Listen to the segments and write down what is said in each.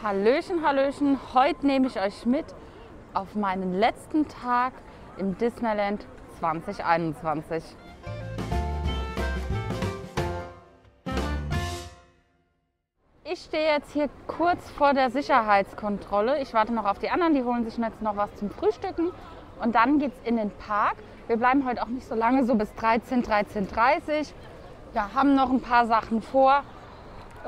Hallöchen, Hallöchen. Heute nehme ich euch mit auf meinen letzten Tag im Disneyland 2021. Ich stehe jetzt hier kurz vor der Sicherheitskontrolle. Ich warte noch auf die anderen, die holen sich jetzt noch was zum Frühstücken. Und dann geht es in den Park. Wir bleiben heute auch nicht so lange, so bis 13, 13.30 Uhr. Ja, haben noch ein paar Sachen vor.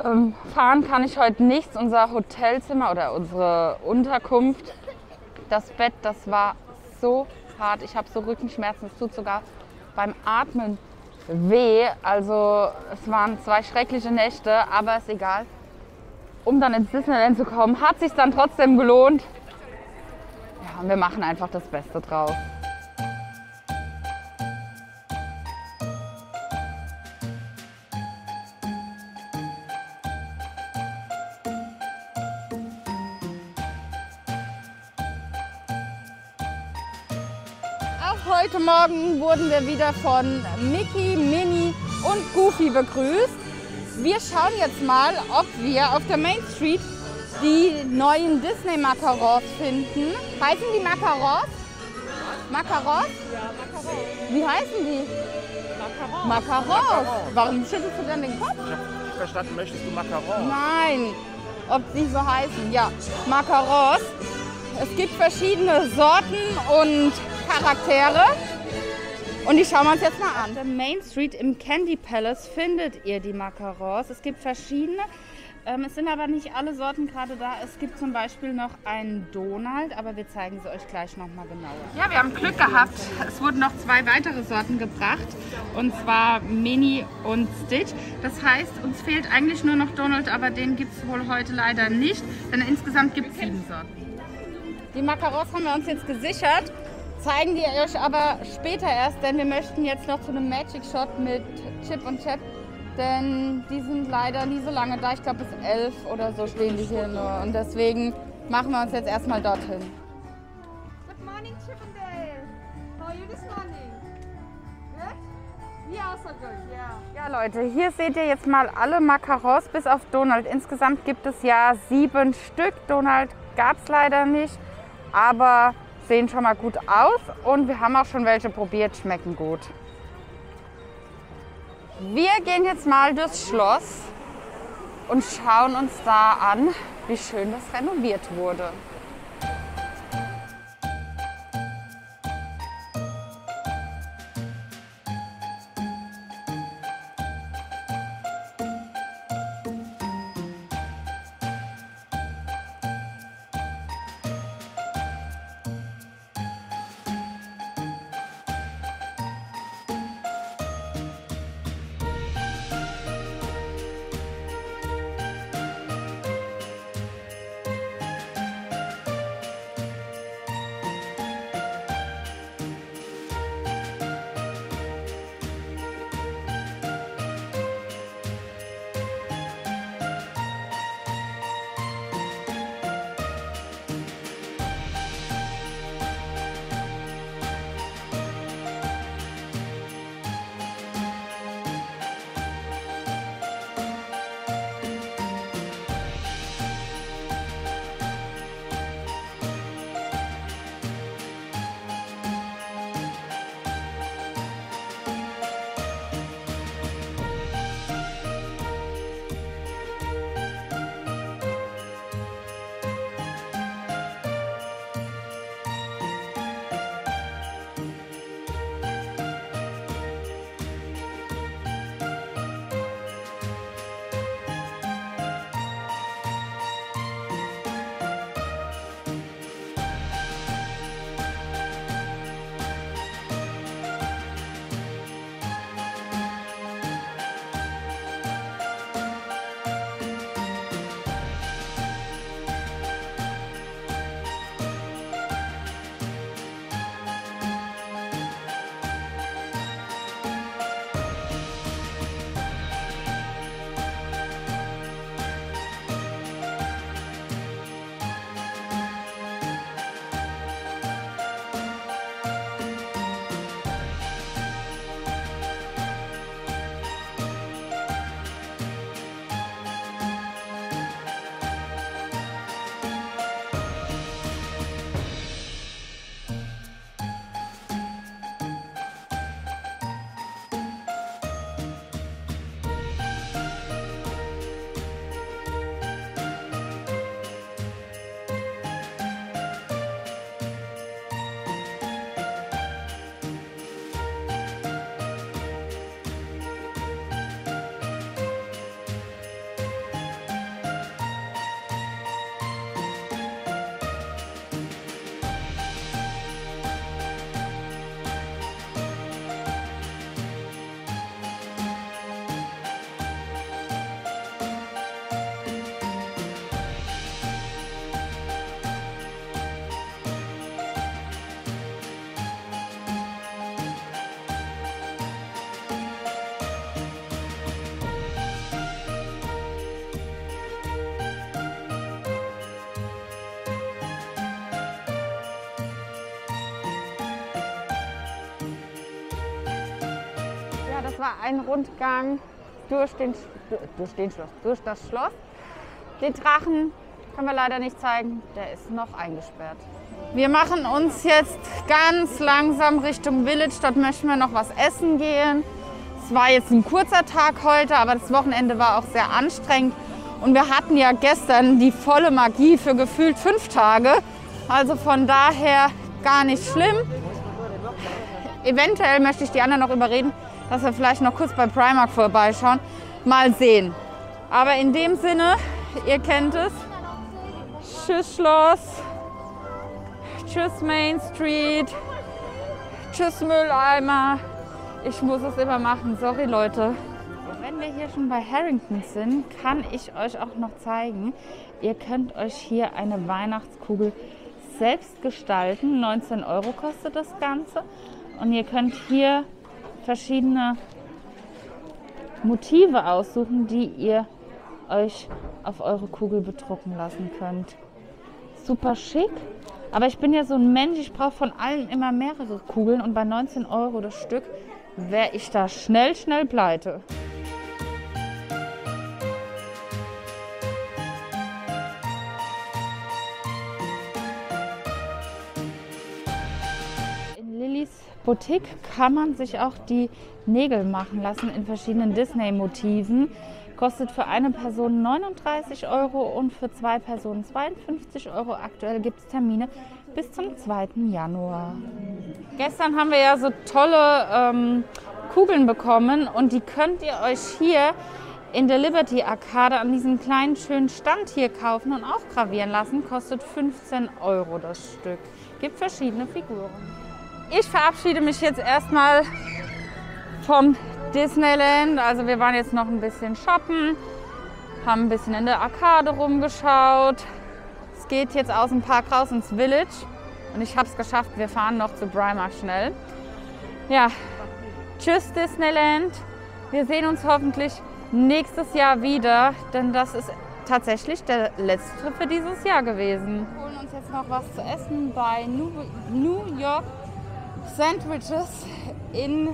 Ähm, fahren kann ich heute nichts. Unser Hotelzimmer oder unsere Unterkunft, das Bett, das war so hart. Ich habe so Rückenschmerzen. Es tut sogar beim Atmen weh. Also es waren zwei schreckliche Nächte, aber ist egal. Um dann ins Disneyland zu kommen, hat sich dann trotzdem gelohnt. Ja, und wir machen einfach das Beste draus. Heute Morgen wurden wir wieder von Mickey, Minnie und Goofy begrüßt. Wir schauen jetzt mal, ob wir auf der Main Street die neuen Disney Macarons finden. Heißen die Macarons? Macarons? Ja, Macaron. Wie heißen die? Macaron. Macarons. Warum schüttelst du denn den Kopf? Ich habe nicht verstanden, möchtest du Macaron? Nein, ob sie so heißen. Ja, Macarons. Es gibt verschiedene Sorten und Charaktere. Und die schauen wir uns jetzt mal an. Der Main Street im Candy Palace findet ihr die Macarons. Es gibt verschiedene. Ähm, es sind aber nicht alle Sorten gerade da. Es gibt zum Beispiel noch einen Donald, aber wir zeigen sie euch gleich noch mal genauer. Ja, wir haben Glück gehabt. Es wurden noch zwei weitere Sorten gebracht. Und zwar Mini und Stitch. Das heißt, uns fehlt eigentlich nur noch Donald, aber den gibt es wohl heute leider nicht. Denn insgesamt gibt es sieben Sorten. Die Macarons haben wir uns jetzt gesichert. Zeigen die euch aber später erst, denn wir möchten jetzt noch zu einem Magic Shot mit Chip und Chap. Denn die sind leider nie so lange da. Ich glaube bis elf oder so stehen die hier nur. Und deswegen machen wir uns jetzt erstmal dorthin. Good morning, Chippendale. How are you this morning? Good? We also good, yeah. Ja Leute, hier seht ihr jetzt mal alle Macarons bis auf Donald. Insgesamt gibt es ja sieben Stück. Donald gab es leider nicht, aber sehen schon mal gut aus und wir haben auch schon welche probiert, schmecken gut. Wir gehen jetzt mal durchs Schloss und schauen uns da an, wie schön das renoviert wurde. War ein Rundgang durch, den, durch, den Schloss, durch das Schloss. Den Drachen können wir leider nicht zeigen, der ist noch eingesperrt. Wir machen uns jetzt ganz langsam Richtung Village. Dort möchten wir noch was essen gehen. Es war jetzt ein kurzer Tag heute, aber das Wochenende war auch sehr anstrengend. Und wir hatten ja gestern die volle Magie für gefühlt fünf Tage. Also von daher gar nicht schlimm. Eventuell möchte ich die anderen noch überreden, dass wir vielleicht noch kurz bei Primark vorbeischauen. Mal sehen. Aber in dem Sinne, ihr kennt es. Tschüss Schloss. Tschüss Main Street. Tschüss Mülleimer. Ich muss es immer machen. Sorry Leute. Wenn wir hier schon bei Harrington sind, kann ich euch auch noch zeigen, ihr könnt euch hier eine Weihnachtskugel selbst gestalten. 19 Euro kostet das Ganze. Und ihr könnt hier verschiedene Motive aussuchen, die ihr euch auf eure Kugel bedrucken lassen könnt. Super schick. Aber ich bin ja so ein Mensch, ich brauche von allen immer mehrere Kugeln und bei 19 Euro das Stück wäre ich da schnell, schnell pleite. Boutique kann man sich auch die Nägel machen lassen in verschiedenen Disney-Motiven. Kostet für eine Person 39 Euro und für zwei Personen 52 Euro. Aktuell gibt es Termine bis zum 2. Januar. Gestern haben wir ja so tolle ähm, Kugeln bekommen und die könnt ihr euch hier in der Liberty Arcade an diesem kleinen schönen Stand hier kaufen und auch gravieren lassen. Kostet 15 Euro das Stück. Gibt verschiedene Figuren. Ich verabschiede mich jetzt erstmal vom Disneyland. Also wir waren jetzt noch ein bisschen shoppen, haben ein bisschen in der Arcade rumgeschaut. Es geht jetzt aus dem Park raus ins Village und ich habe es geschafft. Wir fahren noch zu Primark schnell. Ja, tschüss Disneyland. Wir sehen uns hoffentlich nächstes Jahr wieder, denn das ist tatsächlich der letzte für dieses Jahr gewesen. Wir holen uns jetzt noch was zu essen bei New York Sandwiches in,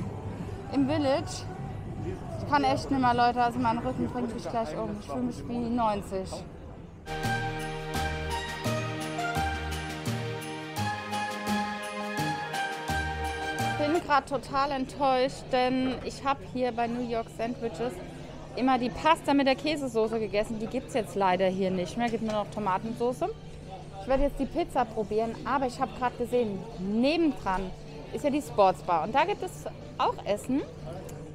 im Village. Ich kann echt nicht mehr, Leute. Also mein Rücken bringt mich gleich um. Ich fühle mich wie 90. Ich bin gerade total enttäuscht, denn ich habe hier bei New York Sandwiches immer die Pasta mit der Käsesoße gegessen. Die gibt es jetzt leider hier nicht mehr. Gibt nur noch Tomatensoße. Ich werde jetzt die Pizza probieren, aber ich habe gerade gesehen, nebendran ist ja die Sportsbar und da gibt es auch Essen.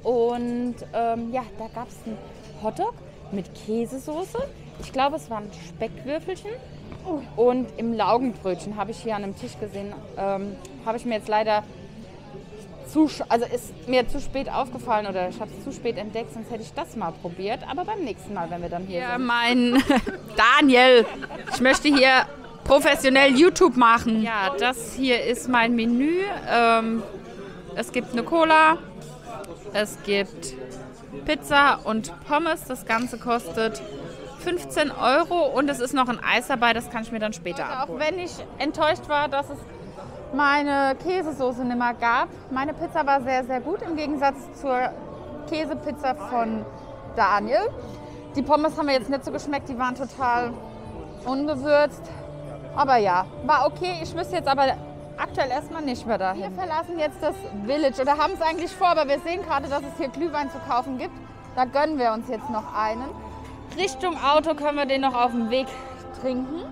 Und ähm, ja, da gab es einen Hotdog mit Käsesoße. Ich glaube, es waren Speckwürfelchen. Und im Laugenbrötchen habe ich hier an einem Tisch gesehen. Ähm, habe ich mir jetzt leider zu, also ist mir zu spät aufgefallen oder ich habe es zu spät entdeckt, sonst hätte ich das mal probiert. Aber beim nächsten Mal, wenn wir dann hier Ja, sind. mein Daniel. Ich möchte hier professionell YouTube machen. Ja, das hier ist mein Menü. Ähm, es gibt eine Cola, es gibt Pizza und Pommes. Das Ganze kostet 15 Euro und es ist noch ein Eis dabei. Das kann ich mir dann später Auch abholen. wenn ich enttäuscht war, dass es meine Käsesoße nicht mehr gab. Meine Pizza war sehr, sehr gut im Gegensatz zur Käsepizza von Daniel. Die Pommes haben mir jetzt nicht so geschmeckt, die waren total ungewürzt. Aber ja, war okay. Ich müsste jetzt aber aktuell erstmal nicht mehr dahin. Wir verlassen jetzt das Village oder haben es eigentlich vor, aber wir sehen gerade, dass es hier Glühwein zu kaufen gibt. Da gönnen wir uns jetzt noch einen. Richtung Auto können wir den noch auf dem Weg trinken.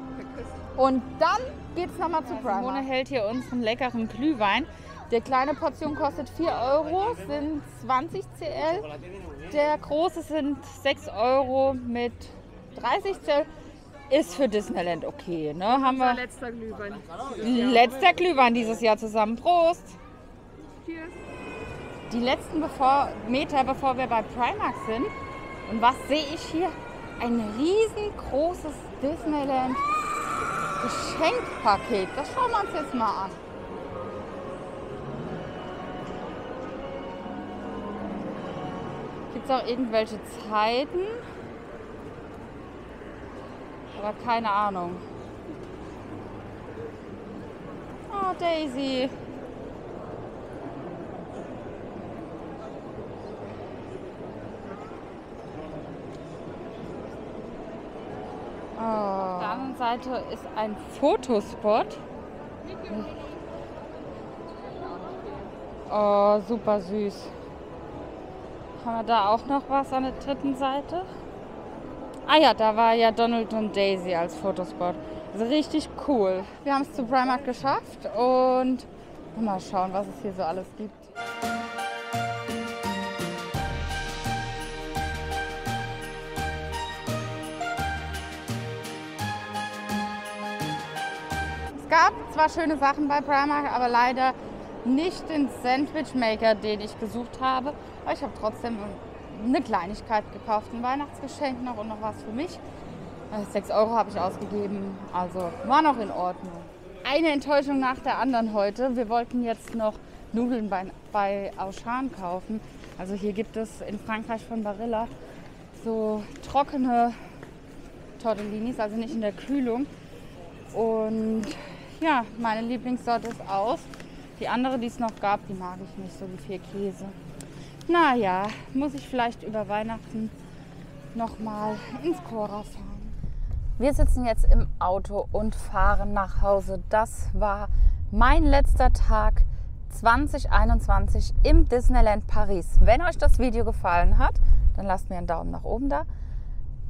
Und dann geht es nochmal zu Primark. Simone hält hier unseren leckeren Glühwein. Der kleine Portion kostet 4 Euro, sind 20 CL. Der große sind 6 Euro mit 30 CL. Ist für Disneyland okay. Ne? Haben wir Letzter Glühwein. letzter Glühwein dieses Jahr zusammen. Prost! Cheers. Die letzten bevor, Meter, bevor wir bei Primark sind. Und was sehe ich hier? Ein riesengroßes Disneyland Geschenkpaket. Das schauen wir uns jetzt mal an. Gibt es auch irgendwelche Zeiten? Ich keine Ahnung. Oh, Daisy. Auf der anderen Seite ist ein Fotospot. Oh, super süß. Haben wir da auch noch was an der dritten Seite? Ah ja, da war ja Donald und Daisy als Fotospot. Also richtig cool. Wir haben es zu Primark geschafft und mal schauen, was es hier so alles gibt. Es gab zwar schöne Sachen bei Primark, aber leider nicht den Sandwich Maker, den ich gesucht habe. Aber ich habe trotzdem eine Kleinigkeit gekauft, ein Weihnachtsgeschenk noch und noch was für mich. 6 Euro habe ich ausgegeben, also war noch in Ordnung. Eine Enttäuschung nach der anderen heute. Wir wollten jetzt noch Nudeln bei, bei Auchan kaufen. Also hier gibt es in Frankreich von Barilla so trockene Tortellinis, also nicht in der Kühlung. Und ja, meine Lieblingssorte ist aus. Die andere, die es noch gab, die mag ich nicht, so wie vier Käse. Naja, muss ich vielleicht über Weihnachten nochmal ins Cora fahren. Wir sitzen jetzt im Auto und fahren nach Hause. Das war mein letzter Tag 2021 im Disneyland Paris. Wenn euch das Video gefallen hat, dann lasst mir einen Daumen nach oben da,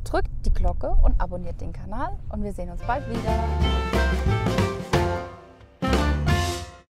drückt die Glocke und abonniert den Kanal und wir sehen uns bald wieder.